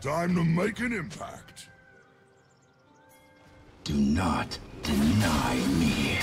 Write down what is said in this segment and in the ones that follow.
Time to make an impact. Do not deny me.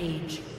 Rampage.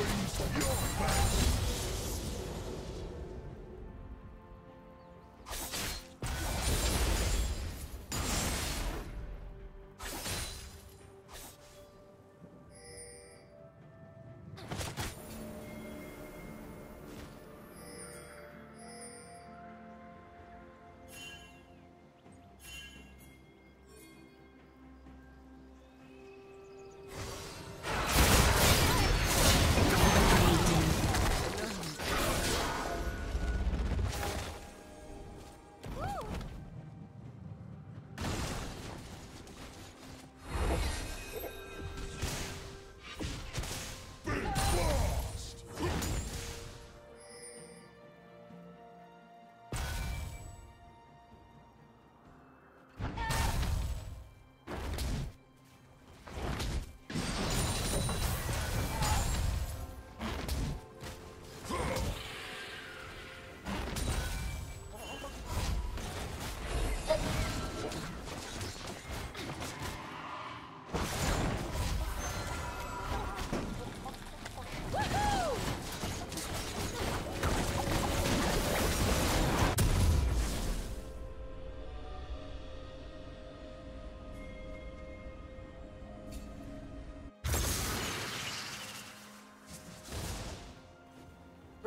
wings your back.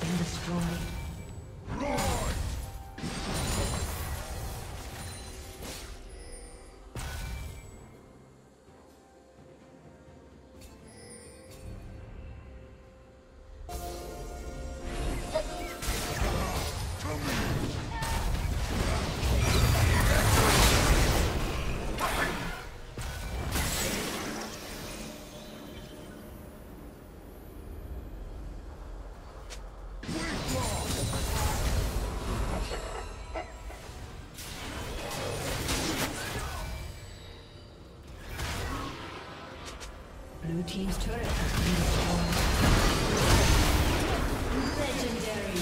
been destroyed. Team's turret has been destroyed. Legendary.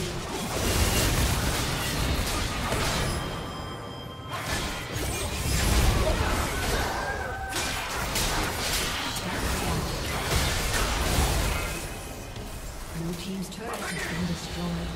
Team's turret has been destroyed.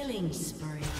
Killing spree.